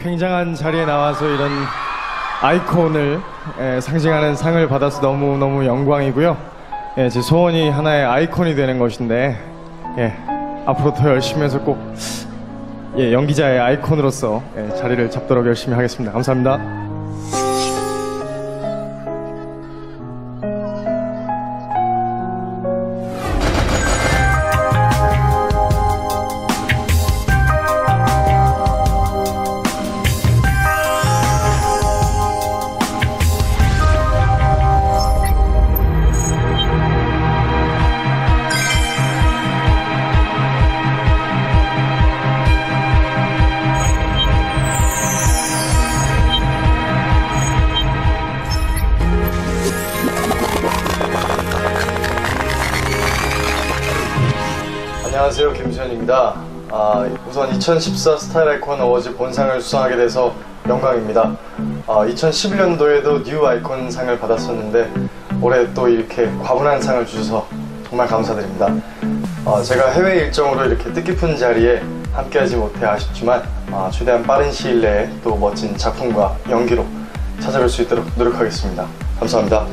굉장한 자리에 나와서 이런 아이콘을 예, 상징하는 상을 받아서 너무너무 영광이고요. 예, 제 소원이 하나의 아이콘이 되는 것인데, 예, 앞으로 더 열심히 해서 꼭, 예, 연기자의 아이콘으로서 예, 자리를 잡도록 열심히 하겠습니다. 감사합니다. 안녕하세요 김수현입니다. 아, 우선 2014 스타일 아이콘 어워즈 본상을 수상하게 돼서 영광입니다. 아, 2011년도에도 뉴 아이콘 상을 받았었는데 올해 또 이렇게 과분한 상을 주셔서 정말 감사드립니다. 아, 제가 해외 일정으로 이렇게 뜻깊은 자리에 함께하지 못해 아쉽지만 아, 최대한 빠른 시일 내에 또 멋진 작품과 연기로 찾아뵐 수 있도록 노력하겠습니다. 감사합니다.